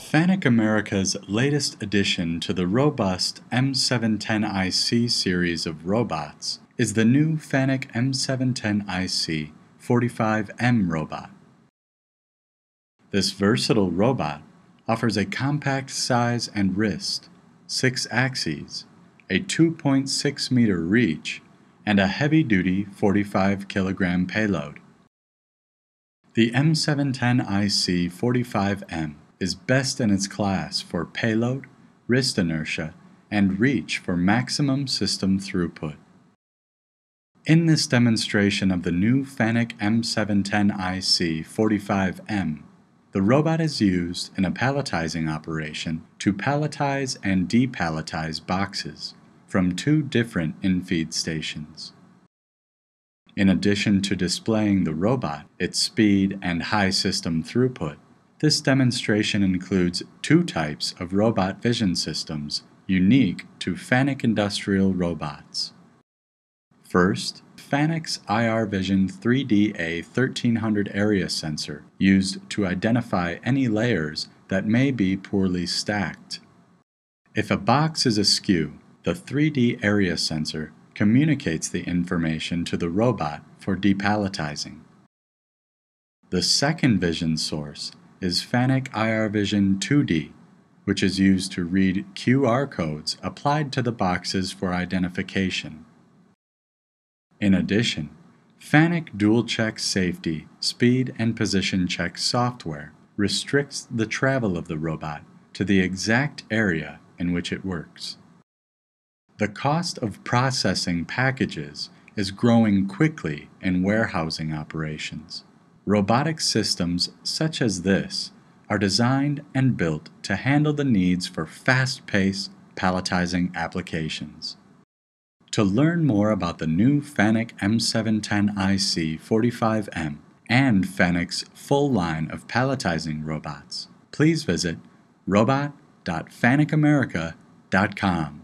FANUC America's latest addition to the robust M710IC series of robots is the new FANUC M710IC 45M robot. This versatile robot offers a compact size and wrist, 6 axes, a 2.6 meter reach, and a heavy-duty 45 kilogram payload. The M710IC 45M is best in its class for payload, wrist inertia, and reach for maximum system throughput. In this demonstration of the new FANUC M710IC 45M, the robot is used in a palletizing operation to palletize and depalletize boxes from two different in-feed stations. In addition to displaying the robot, its speed, and high system throughput, this demonstration includes two types of robot vision systems unique to FANUC industrial robots. First, FANUC's IR Vision 3DA 1300 area sensor used to identify any layers that may be poorly stacked. If a box is askew, the 3D area sensor communicates the information to the robot for depalletizing. The second vision source is FANUC IR Vision 2D, which is used to read QR codes applied to the boxes for identification. In addition, FANUC Dual Check Safety Speed and Position Check software restricts the travel of the robot to the exact area in which it works. The cost of processing packages is growing quickly in warehousing operations. Robotic systems such as this are designed and built to handle the needs for fast-paced palletizing applications. To learn more about the new FANUC M710IC 45M and FANUC's full line of palletizing robots, please visit robot.fanucamerica.com.